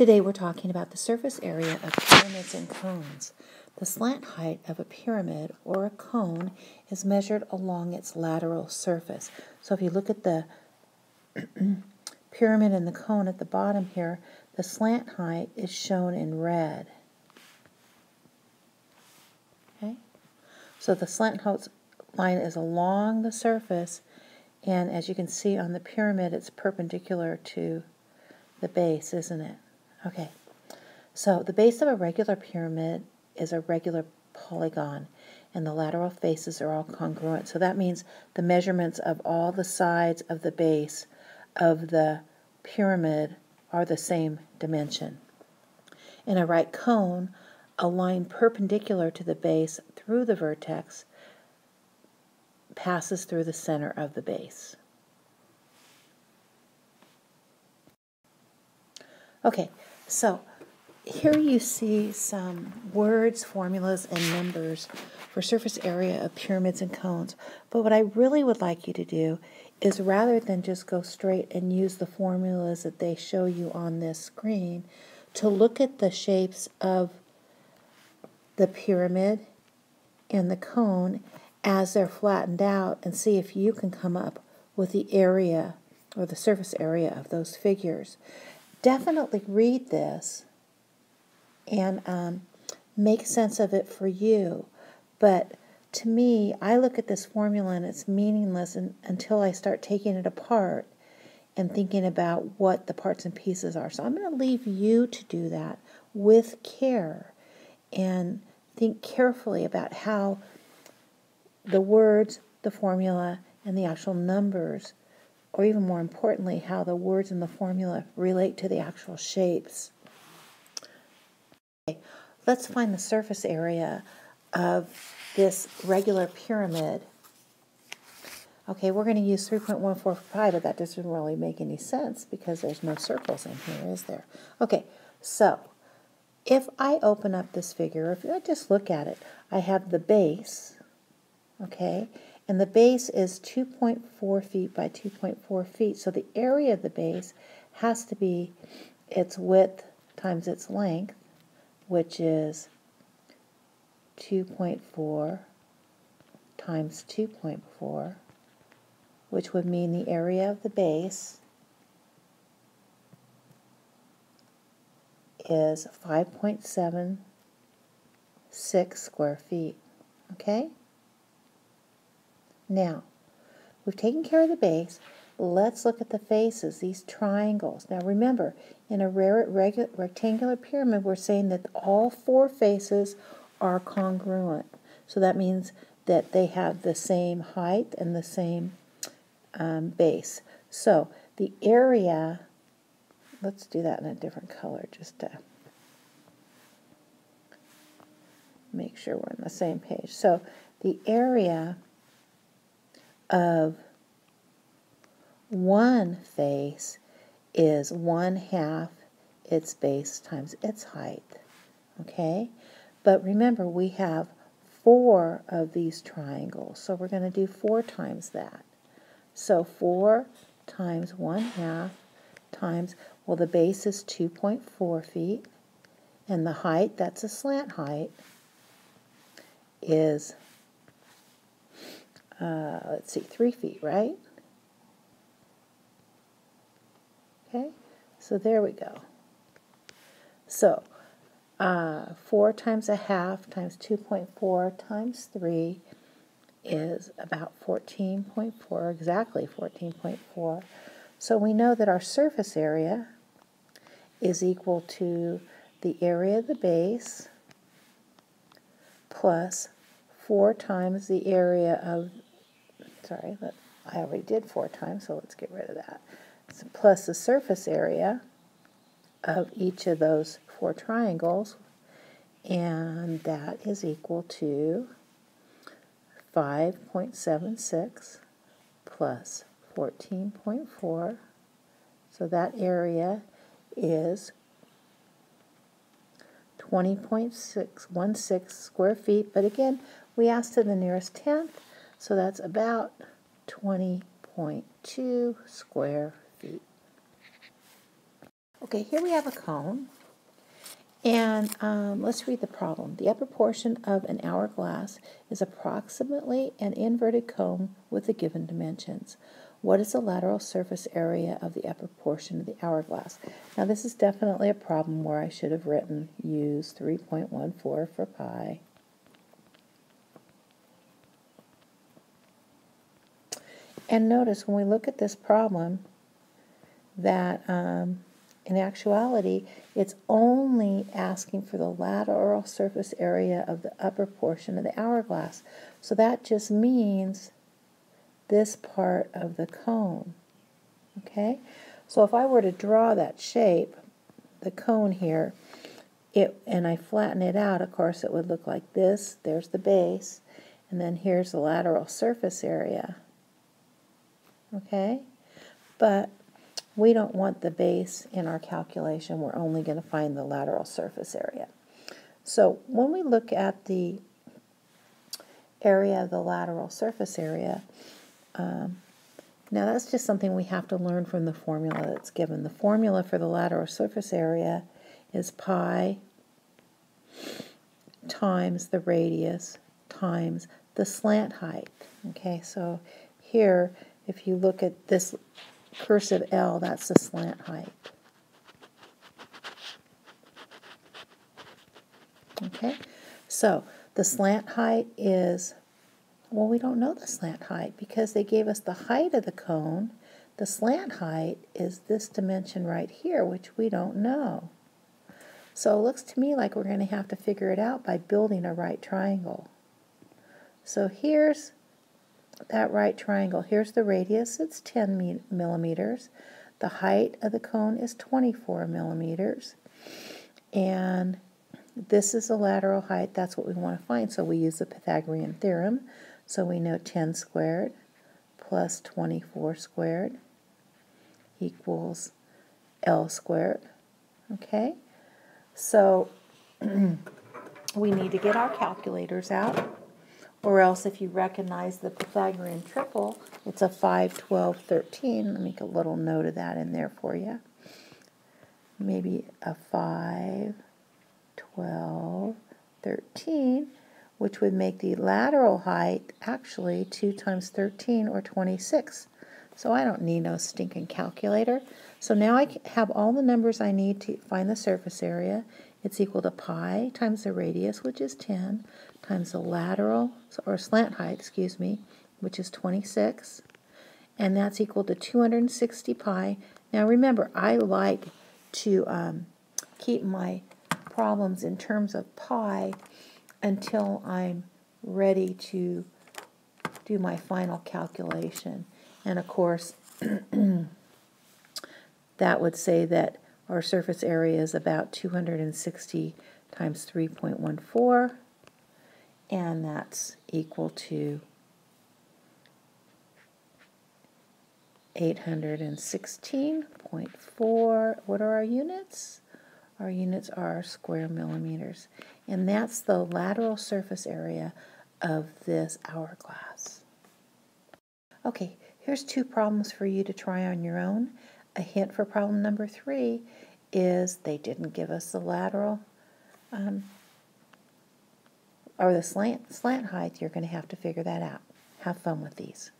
Today we're talking about the surface area of pyramids and cones. The slant height of a pyramid or a cone is measured along its lateral surface. So if you look at the pyramid and the cone at the bottom here, the slant height is shown in red. Okay? So the slant height line is along the surface and as you can see on the pyramid it's perpendicular to the base, isn't it? Okay, so the base of a regular pyramid is a regular polygon, and the lateral faces are all congruent. So that means the measurements of all the sides of the base of the pyramid are the same dimension. In a right cone, a line perpendicular to the base through the vertex passes through the center of the base. Okay, so here you see some words, formulas, and numbers for surface area of pyramids and cones. But what I really would like you to do is rather than just go straight and use the formulas that they show you on this screen, to look at the shapes of the pyramid and the cone as they're flattened out and see if you can come up with the area or the surface area of those figures definitely read this and um, make sense of it for you. But to me, I look at this formula and it's meaningless and, until I start taking it apart and thinking about what the parts and pieces are. So I'm going to leave you to do that with care and think carefully about how the words, the formula, and the actual numbers or even more importantly, how the words in the formula relate to the actual shapes. Okay, let's find the surface area of this regular pyramid. Okay, we're going to use 3.145, but that doesn't really make any sense because there's no circles in here, is there? Okay, so if I open up this figure, if I just look at it, I have the base, okay, and the base is 2.4 feet by 2.4 feet. So the area of the base has to be its width times its length, which is 2.4 times 2.4, which would mean the area of the base is 5.76 square feet. Okay? Now, we've taken care of the base. Let's look at the faces, these triangles. Now remember, in a regular rectangular pyramid, we're saying that all four faces are congruent. So that means that they have the same height and the same um, base. So the area, let's do that in a different color just to make sure we're on the same page. So the area of one face is one half its base times its height. Okay? But remember, we have four of these triangles, so we're going to do four times that. So 4 times 1 half times, well, the base is 2.4 feet, and the height, that's a slant height, is uh, let's see, three feet, right? Okay, so there we go. So, uh, 4 times a half times 2.4 times 3 is about 14.4, exactly 14.4. So we know that our surface area is equal to the area of the base plus 4 times the area of sorry, I already did four times, so let's get rid of that. So plus the surface area of each of those four triangles, and that is equal to 5.76 plus 14.4. So that area is 20.616 square feet. But again, we asked to the nearest tenth, so that's about 20.2 square feet. Okay, here we have a cone. And um, let's read the problem. The upper portion of an hourglass is approximately an inverted cone with the given dimensions. What is the lateral surface area of the upper portion of the hourglass? Now this is definitely a problem where I should have written use 3.14 for pi. And notice when we look at this problem that um, in actuality, it's only asking for the lateral surface area of the upper portion of the hourglass. So that just means this part of the cone. Okay? So if I were to draw that shape, the cone here, it and I flatten it out, of course it would look like this. There's the base, and then here's the lateral surface area. Okay? But we don't want the base in our calculation. We're only going to find the lateral surface area. So when we look at the area of the lateral surface area, um, now that's just something we have to learn from the formula that's given. The formula for the lateral surface area is pi times the radius times the slant height. Okay, so here, if you look at this cursive L, that's the slant height. Okay, so the slant height is, well, we don't know the slant height because they gave us the height of the cone. The slant height is this dimension right here, which we don't know. So it looks to me like we're going to have to figure it out by building a right triangle. So here's that right triangle. Here's the radius, it's 10 millimeters. The height of the cone is 24 millimeters. And this is the lateral height, that's what we want to find. So we use the Pythagorean theorem. So we know 10 squared plus 24 squared equals L squared. Okay? So we need to get our calculators out. Or else if you recognize the Pythagorean triple, it's a 5, 12, 13. Let me make a little note of that in there for you. Maybe a 5, 12, 13, which would make the lateral height actually 2 times 13 or 26. So I don't need no stinking calculator. So now I have all the numbers I need to find the surface area. It's equal to pi times the radius, which is 10, times the lateral, or slant height, excuse me, which is 26, and that's equal to 260 pi. Now remember, I like to um, keep my problems in terms of pi until I'm ready to do my final calculation. And of course, that would say that our surface area is about 260 times 3.14 and that's equal to 816.4. What are our units? Our units are square millimeters. And that's the lateral surface area of this hourglass. Okay, here's two problems for you to try on your own. A hint for problem number three is they didn't give us the lateral um, or the slant, slant height, you're going to have to figure that out. Have fun with these.